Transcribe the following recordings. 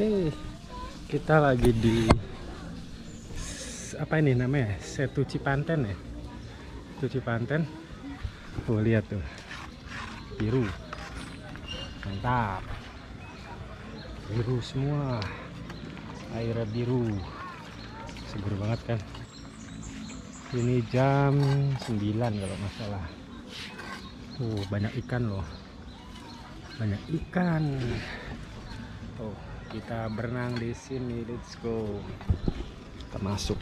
Oke, kita lagi di apa ini namanya? Setu Cipanten ya. Setu Cipanten. Tuh lihat tuh. Biru. Mantap. Biru semua. Airnya biru. Seger banget kan. Ini jam 9 kalau masalah. Tuh banyak ikan loh. Banyak ikan. Tuh kita berenang di sini let's go. Kita masuk.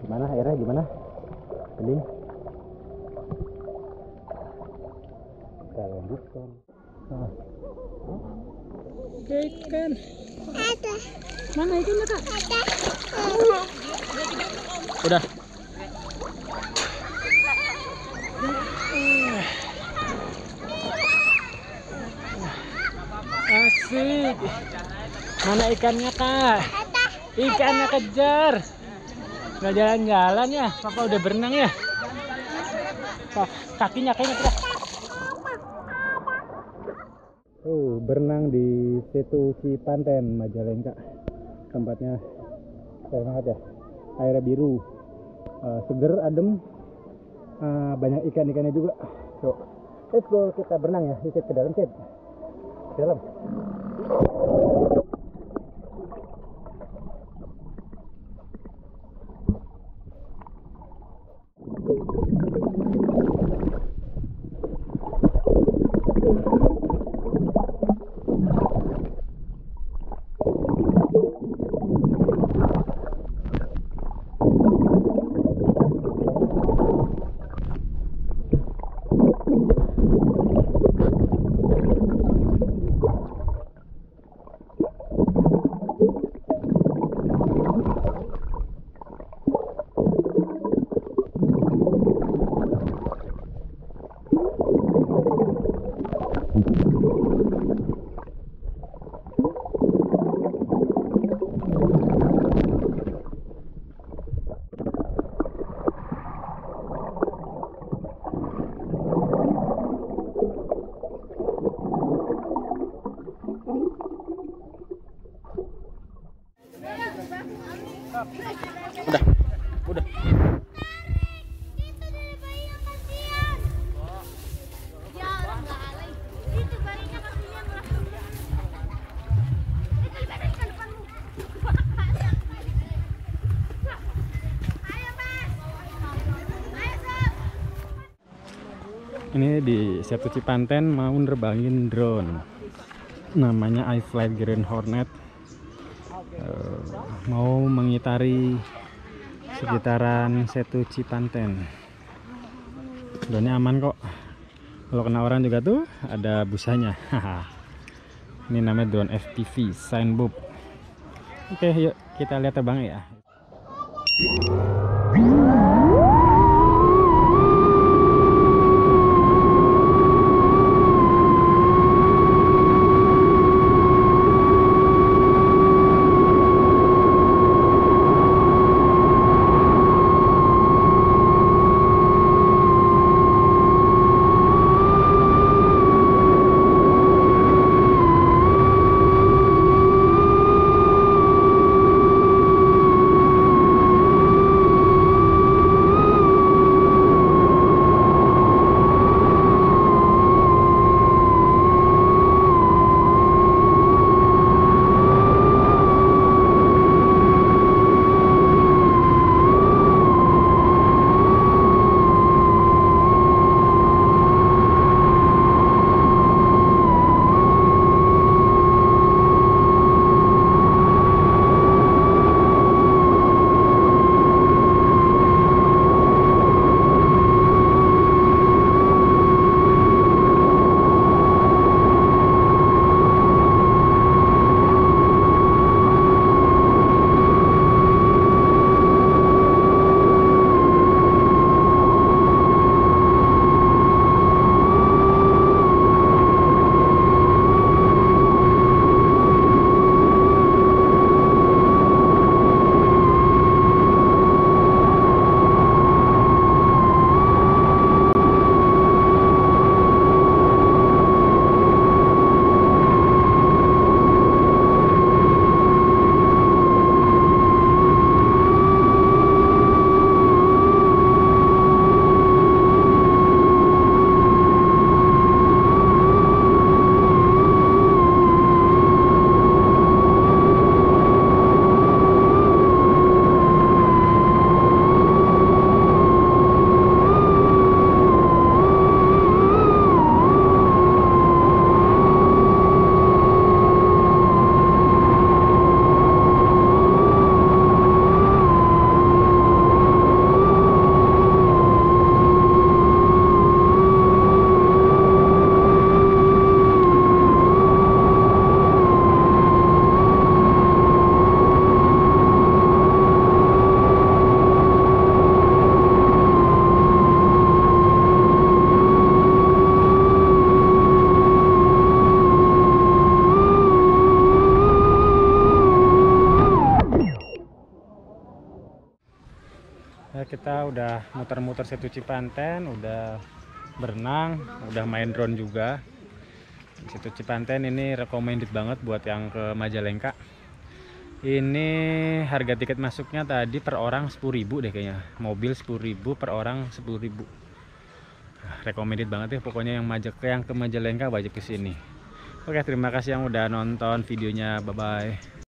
Gimana airnya gimana? Bening kita lanjutkan. Nah. Oke, ikan. Ada. Mana ikannya, Kak? Ada. Udah. Asik. Mana ikannya, Kak? Ada. Ikannya kejar. Nggak jalan-jalan ya? Papa udah berenang ya? Kak, kakinya kayaknya kita. Oh, berenang di Setu Cipanten, Majalengka. Tempatnya keren banget ya. Airnya biru, Eh, seger, adem, Eh, banyak ikan-ikannya juga. So, let's go kita berenang ya. Kita ke dalam, Cid. Ke dalam. Ayo, Sob. Ini di Setu Cipanten mau nerbangin drone. Namanya iFlight Green Hornet. Eh, mau mengitari sekitaran Setu Cipanten. Drone aman kok. Kalau kena orang juga tuh ada busanya. Ini namanya drone FPV Signbob. Oke, yuk kita lihat terbang ya. Udah muter-muter situ Cipanten udah berenang udah main drone juga. Situ Cipanten ini recommended banget buat yang ke Majalengka. Ini harga tiket masuknya tadi per orang 10.000 deh kayaknya. Mobil 10.000 per orang 10.000 nah, recommended banget ya pokoknya yang majak yang ke Majalengka wajib ke sini. Oke terima kasih yang udah nonton videonya. Bye bye